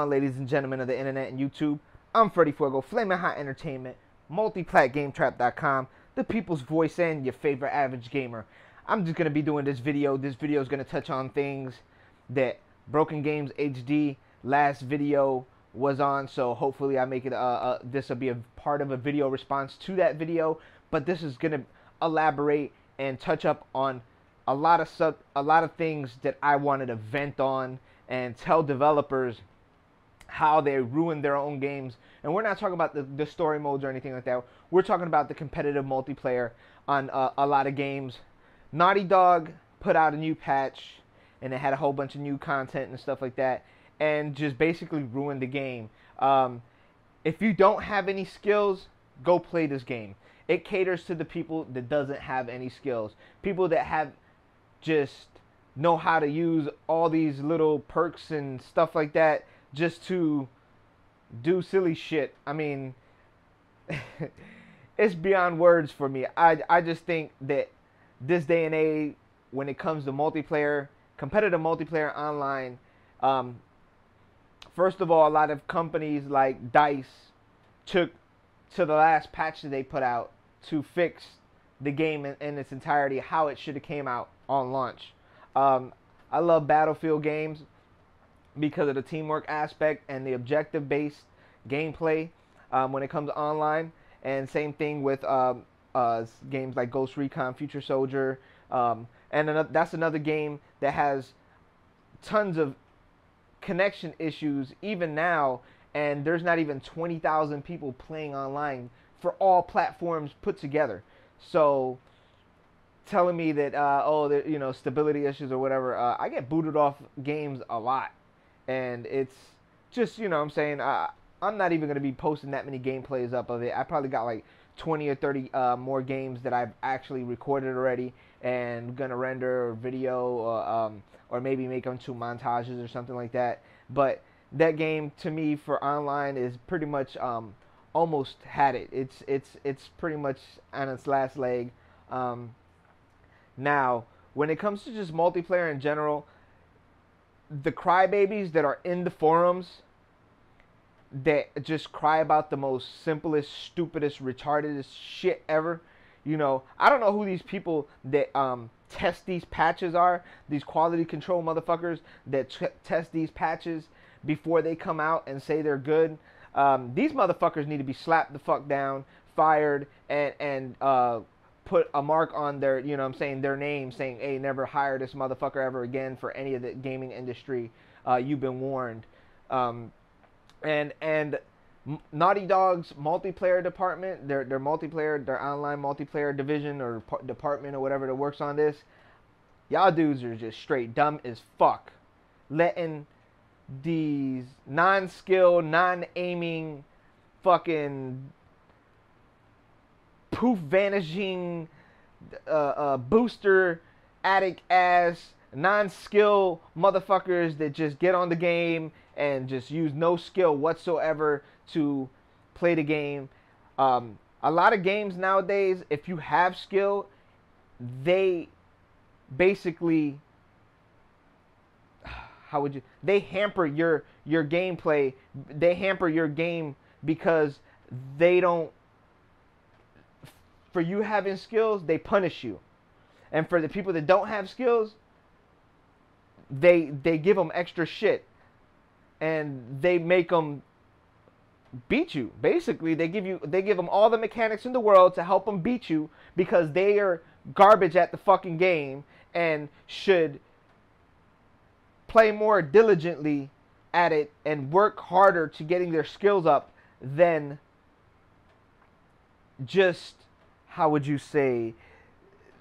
Going on, ladies and gentlemen of the internet and YouTube? I'm Freddy Fuego, Flaming Hot Entertainment, multiplatgametrap.com, the people's voice and your favorite average gamer. I'm just gonna be doing this video. This video is gonna touch on things that Broken Games HD last video was on. So hopefully I make it. Uh, uh this will be a part of a video response to that video. But this is gonna elaborate and touch up on a lot of sub, a lot of things that I wanted to vent on and tell developers how they ruin their own games. And we're not talking about the, the story modes or anything like that. We're talking about the competitive multiplayer on uh, a lot of games. Naughty Dog put out a new patch and it had a whole bunch of new content and stuff like that and just basically ruined the game. Um, if you don't have any skills, go play this game. It caters to the people that doesn't have any skills. People that have just know how to use all these little perks and stuff like that just to do silly shit. I mean, it's beyond words for me. I, I just think that this day and age, when it comes to multiplayer, competitive multiplayer online, um, first of all, a lot of companies like DICE took to the last patch that they put out to fix the game in, in its entirety, how it should have came out on launch. Um, I love Battlefield games because of the teamwork aspect and the objective-based gameplay um, when it comes online. And same thing with um, uh, games like Ghost Recon, Future Soldier, um, and another, that's another game that has tons of connection issues even now. And there's not even 20,000 people playing online for all platforms put together. So telling me that uh, oh, you know, stability issues or whatever. Uh, I get booted off games a lot, and it's just you know I'm saying uh, I'm not even gonna be posting that many gameplays up of it. I probably got like 20 or 30 uh, more games that I've actually recorded already and gonna render video or, um, or maybe make them to montages or something like that. But that game to me for online is pretty much um, almost had it. It's it's it's pretty much on its last leg. Um, now, when it comes to just multiplayer in general, the crybabies that are in the forums that just cry about the most simplest, stupidest, retardedest shit ever. You know, I don't know who these people that um, test these patches are. These quality control motherfuckers that t- test these patches before they come out and say they're good. Um, these motherfuckers need to be slapped the fuck down, fired, and and uh, put a mark on their, you know I'm saying, their name saying, hey, never hire this motherfucker ever again for any of the gaming industry. Uh, you've been warned. Um, and and Naughty Dog's multiplayer department, their their multiplayer, their online multiplayer division or department or whatever that works on this, y'all dudes are just straight dumb as fuck, letting these non-skill, non-aiming, fucking poof vanishing uh, uh, booster addict ass non-skill motherfuckers that just get on the game and just use no skill whatsoever to play the game. Um, a lot of games nowadays, if you have skill, they basically how would you they hamper your your gameplay they hamper your game because they don't for you having skills, they punish you. And for the people that don't have skills, they they give them extra shit. And they make them beat you. Basically, they give you they give them all the mechanics in the world to help them beat you because they are garbage at the fucking game and should play more diligently at it and work harder to getting their skills up than just how would you say,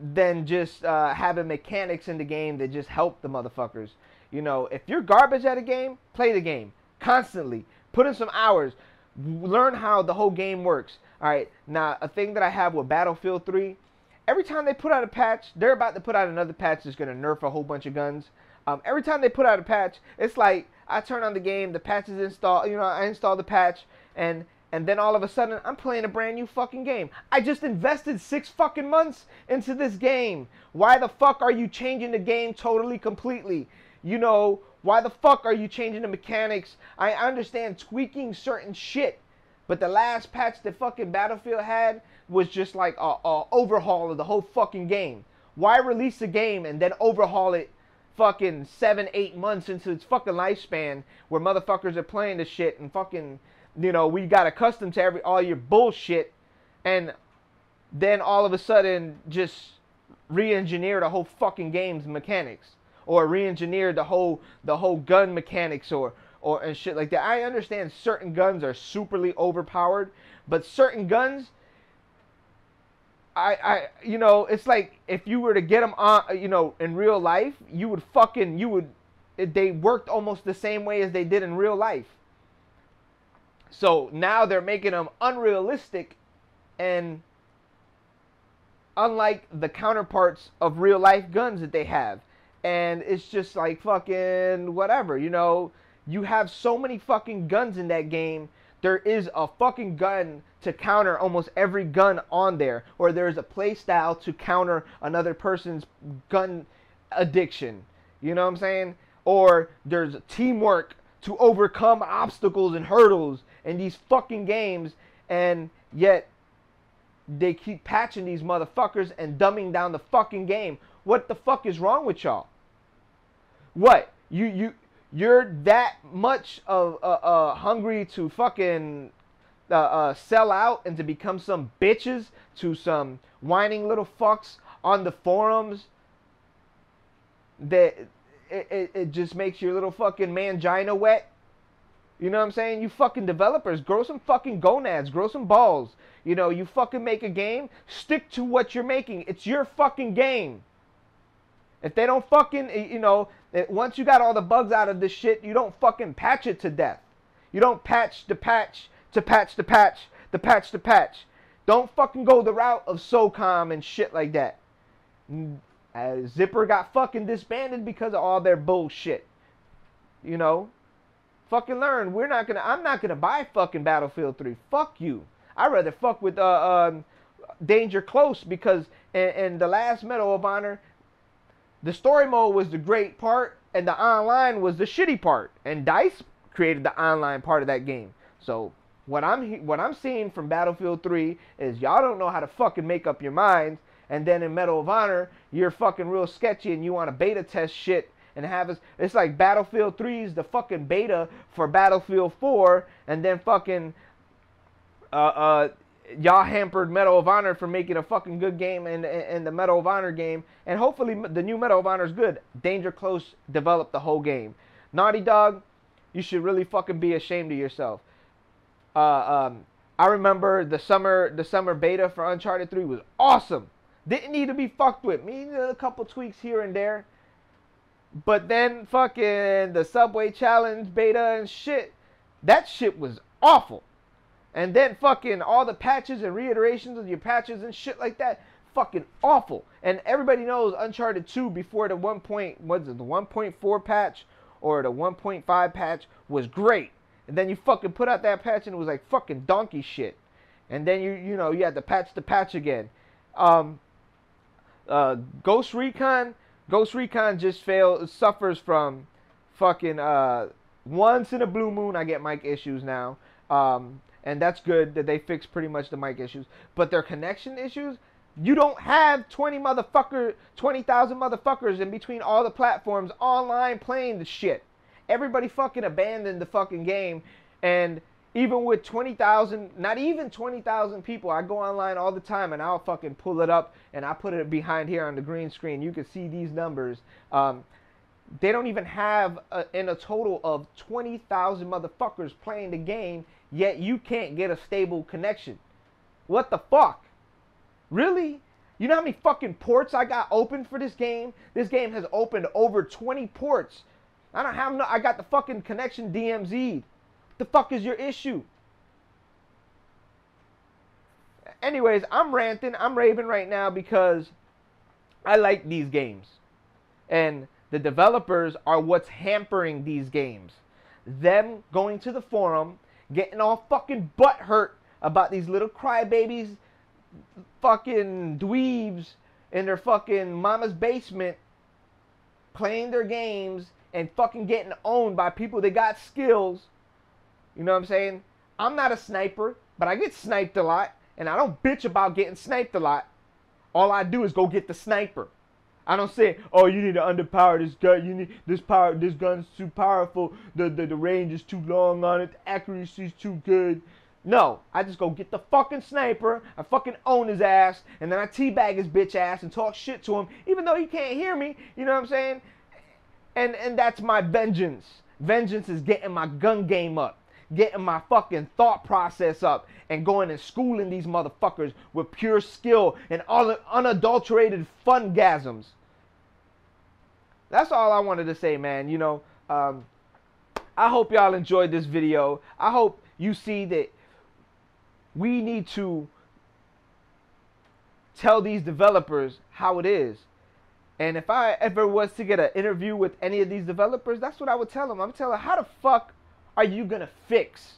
than just uh, having mechanics in the game that just help the motherfuckers. You know, if you're garbage at a game, play the game constantly. Put in some hours. Learn how the whole game works. All right. Now, a thing that I have with Battlefield 3, every time they put out a patch, they're about to put out another patch that's going to nerf a whole bunch of guns. Um, every time they put out a patch, it's like I turn on the game, the patch is installed. You know, I install the patch, and and then all of a sudden I'm playing a brand new fucking game. I just invested six fucking months into this game. Why the fuck are you changing the game totally, completely? You know, why the fuck are you changing the mechanics? I understand tweaking certain shit, but the last patch that fucking Battlefield had was just like a, a overhaul of the whole fucking game. Why release a game and then overhaul it fucking seven, eight months into its fucking lifespan where motherfuckers are playing the shit and fucking, you know, we got accustomed to every all your bullshit and then all of a sudden just re-engineer the whole fucking game's mechanics or re-engineer the whole the whole gun mechanics or or and shit like that. I understand certain guns are superly overpowered, but certain guns I, I, you know, it's like if you were to get them on, you know, in real life, you would fucking, you would, they worked almost the same way as they did in real life. So now they're making them unrealistic and unlike the counterparts of real life guns that they have. And it's just like fucking whatever, you know, you have so many fucking guns in that game there is a fucking gun to counter almost every gun on there, or there's a play style to counter another person's gun addiction. You know what I'm saying? Or there's teamwork to overcome obstacles and hurdles in these fucking games, and yet they keep patching these motherfuckers and dumbing down the fucking game. What the fuck is wrong with y'all? What? You you you're that much of uh, uh, hungry to fucking uh, uh, sell out and to become some bitches to some whining little fucks on the forums that it, it, just makes your little fucking mangina wet. You know what I'm saying? You fucking developers, grow some fucking gonads, grow some balls. You know, you fucking make a game, stick to what you're making. It's your fucking game. If they don't fucking, eh, you know, eh, once you got all the bugs out of this shit, you don't fucking patch it to death. You don't patch the patch to patch the patch, the patch to patch. Don't fucking go the route of SOCOM and shit like that. Uh, Zipper got fucking disbanded because of all their bullshit. You know, fucking learn. We're not gonna. I'm not gonna buy fucking Battlefield 3. Fuck you. I'd rather fuck with uh, um, Danger Close because in, in the last Medal of Honor, the story mode was the great part and the online was the shitty part. And Dice created the online part of that game. So what I'm what I'm seeing from Battlefield 3 is y'all don't know how to fucking make up your minds. And then in Medal of Honor, you're fucking real sketchy and you want to beta test shit and have us. It's like Battlefield 3 is the fucking beta for Battlefield 4, and then fucking uh uh y'all hampered Medal of Honor for making a fucking good game and in the Medal of Honor game. And hopefully the new Medal of Honor is good. Danger Close developed the whole game. Naughty Dog, you should really fucking be ashamed of yourself. Uh, um, I remember the summer the summer beta for Uncharted 3 was awesome. Didn't need to be fucked with. Me a couple tweaks here and there. But then fucking the Subway Challenge beta and shit, that shit was awful. And then fucking all the patches and reiterations of your patches and shit like that, fucking awful. And everybody knows Uncharted 2 before the 1. Point, it, the 1.4 patch or the 1.5 patch was great. And then you fucking put out that patch and it was like fucking donkey shit. And then you you know you had to patch the patch again. Um, uh, Ghost Recon, Ghost Recon just fails suffers from fucking uh, once in a blue moon. I get mic issues now. Um, and that's good that they fixed pretty much the mic issues. But their connection issues, you don't have 20 motherfucker, 20,000 motherfuckers in between all the platforms online playing the shit. Everybody fucking abandoned the fucking game, and even with 20,000, not even 20,000 people, I go online all the time and I'll fucking pull it up and I put it behind here on the green screen. You can see these numbers. Um, they don't even have a, in a total of 20,000 motherfuckers playing the game yet you can't get a stable connection. What the fuck? Really? You know how many fucking ports I got open for this game? This game has opened over 20 ports. I don't have no I got the fucking connection DMZ'd. The fuck is your issue? Anyways, I'm ranting, I'm raving right now because I like these games. And the developers are what's hampering these games. Them going to the forum getting all fucking butt hurt about these little crybabies, fucking dweebs in their fucking mama's basement playing their games and fucking getting owned by people that got skills. You know what I'm saying? I'm not a sniper, but I get sniped a lot, and I don't bitch about getting sniped a lot. All I do is go get the sniper. I don't say, oh, you need to underpower this gun. You need this power. This gun's too powerful. The, the the range is too long on it. The accuracy's too good. No, I just go get the fucking sniper. I fucking own his ass, and then I teabag his bitch ass and talk shit to him, even though he can't hear me. You know what I'm saying? And and that's my vengeance. Vengeance is getting my gun game up, getting my fucking thought process up, and going and schooling these motherfuckers with pure skill and all unadulterated fungasms. That's all I wanted to say, man. You know, um, I hope y'all enjoyed this video. I hope you see that we need to tell these developers how it is. And if I ever was to get an interview with any of these developers, that's what I would tell them. I'm telling how the fuck are you going to fix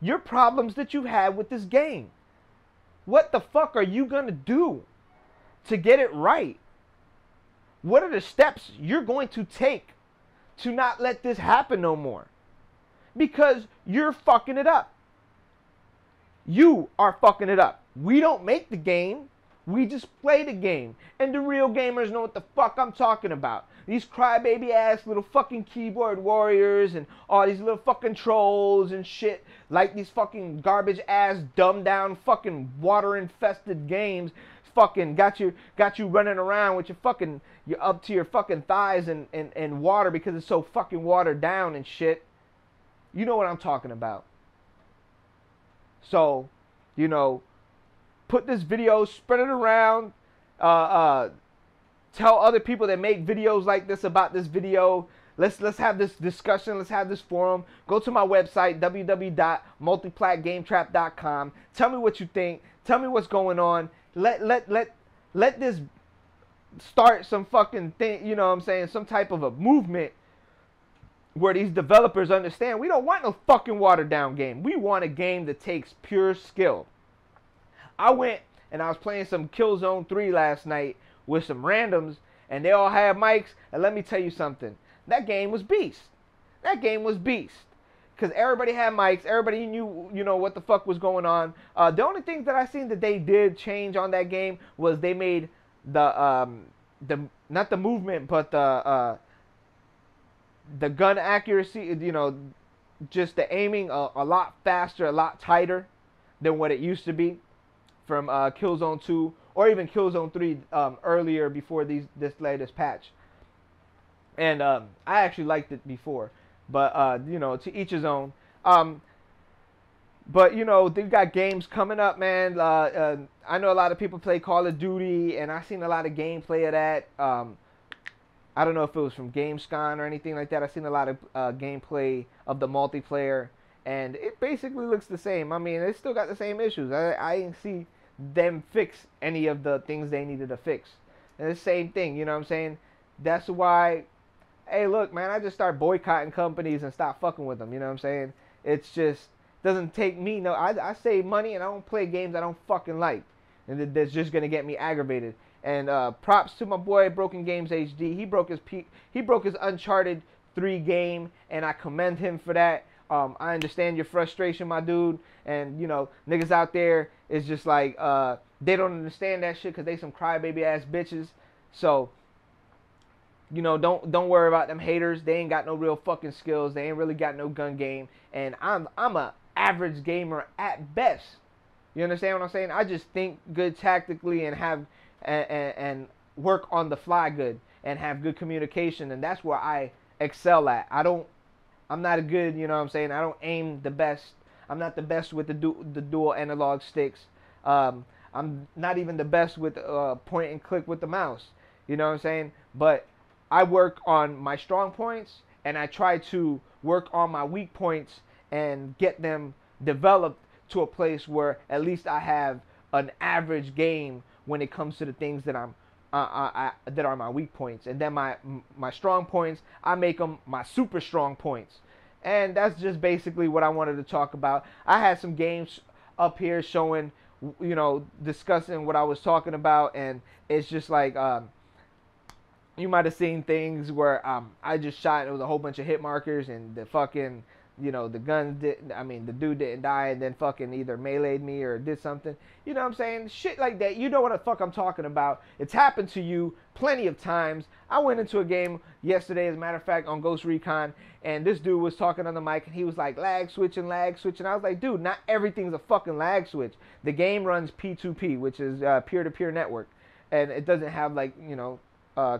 your problems that you had with this game? What the fuck are you going to do to get it right? What are the steps you're going to take to not let this happen no more? Because you're fucking it up. You are fucking it up. We don't make the game. We just play the game. And the real gamers know what the fuck I'm talking about. These crybaby ass little fucking keyboard warriors and all these little fucking trolls and shit. Like these fucking garbage ass dumbed down fucking water infested games. Fucking got you got you running around with your fucking you're up to your fucking thighs and, in, in water because it's so fucking watered down and shit. You know what I'm talking about. So, you know, put this video, spread it around, uh, uh, tell other people that make videos like this about this video. Let's let's have this discussion. Let's have this forum. Go to my website www.multiplatgametrap.com. Tell me what you think. Tell me what's going on. Let let let let this start some fucking thing. You know what I'm saying? Some type of a movement where these developers understand we don't want no fucking watered down game. We want a game that takes pure skill. I went and I was playing some Killzone 3 last night with some randoms and they all had mics and let me tell you something. That game was beast. That game was beast. Cuz everybody had mics, everybody knew, you know, what the fuck was going on. Uh, the only thing that I seen that they did change on that game was they made the um the not the movement but the uh the gun accuracy, you know, just the aiming a, a lot faster, a lot tighter than what it used to be from uh, Killzone 2 or even Killzone 3 um, earlier before these this latest patch. And um, I actually liked it before, but uh, you know, to each his own. Um, but you know, they've got games coming up, man. Uh, uh, I know a lot of people play Call of Duty, and I've seen a lot of gameplay of that. Um, I don't know if it was from Gamescom or anything like that. I've seen a lot of uh, gameplay of the multiplayer, and it basically looks the same. I mean, it still got the same issues. I, I didn't see them fix any of the things they needed to fix. And the same thing, you know what I'm saying? That's why, hey, look, man, I just start boycotting companies and stop fucking with them. You know what I'm saying? It's just doesn't take me no. I, I save money and I don't play games I don't fucking like, and that's just gonna get me aggravated. And uh, props to my boy Broken Games HD. He broke his he broke his Uncharted 3 game, and I commend him for that. Um, I understand your frustration, my dude. And you know, niggas out there is just like uh, they don't understand that shit because they some crybaby ass bitches. So you know, don't don't worry about them haters. They ain't got no real fucking skills. They ain't really got no gun game. And I'm I'm a average gamer at best. You understand what I'm saying? I just think good tactically and have and, and, and work on the fly good and have good communication and that's where I excel at. I don't I'm not a good, you know what I'm saying? I don't aim the best. I'm not the best with the du- the dual analog sticks. Um, I'm not even the best with uh, point and click with the mouse. You know what I'm saying? But I work on my strong points and I try to work on my weak points and get them developed to a place where at least I have an average game when it comes to the things that I'm I, uh, uh, that are my weak points, and then my my strong points I make them my super strong points, and that's just basically what I wanted to talk about. I had some games up here showing, you know, discussing what I was talking about, and it's just like um, you might have seen things where um, I just shot. It was a whole bunch of hit markers, and the fucking, you know, the guns didn't I mean, the dude didn't die, and then fucking either meleeed me or did something. You know what I'm saying? Shit like that. You know what the fuck I'm talking about. It's happened to you plenty of times. I went into a game yesterday, as a matter of fact, on Ghost Recon, and this dude was talking on the mic, and he was like, lag switching, lag switching. I was like, dude, not everything's a fucking lag switch. The game runs P2P, which is uh, peer-to-peer network, and it doesn't have like, you know, uh,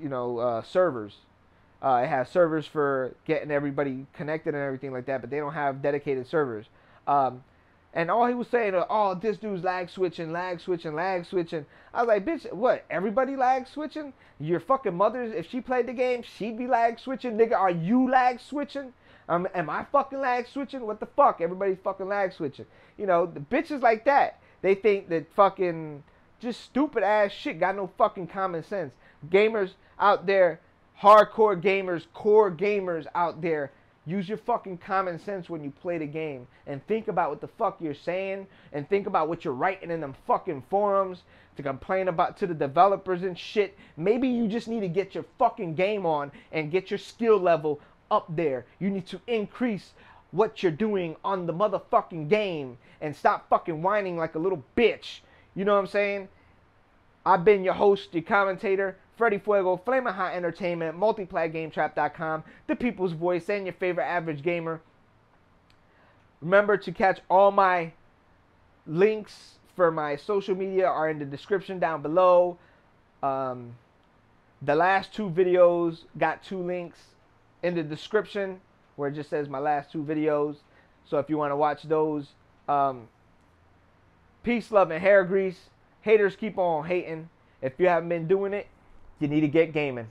you know, uh, servers. Uh, it has servers for getting everybody connected and everything like that, but they don't have dedicated servers. Um, and all he was saying, oh, this dude's lag switching, lag switching, lag switching. I was like, bitch, what? Everybody lag switching? Your fucking mother, if she played the game, she'd be lag switching. Nigga, are you lag switching? Um, am I fucking lag switching? What the fuck? Everybody's fucking lag switching. You know, the bitches like that, they think that fucking just stupid ass shit got no fucking common sense. Gamers out there, hardcore gamers, core gamers out there, use your fucking common sense when you play the game and think about what the fuck you're saying and think about what you're writing in them fucking forums to complain about to the developers and shit. Maybe you just need to get your fucking game on and get your skill level up there. You need to increase what you're doing on the motherfucking game and stop fucking whining like a little bitch. You know what I'm saying? I've been your host, your commentator, Freddy Fuego, Flaming Hot Entertainment, MultiplatGameTrap.com, The People's Voice, and your favorite average gamer. Remember to catch all my links for my social media are in the description down below. Um, the last two videos got two links in the description where it just says my last two videos. So if you want to watch those, um, peace, love, and hair grease. Haters keep on hating. If you haven't been doing it, you need to get gaming.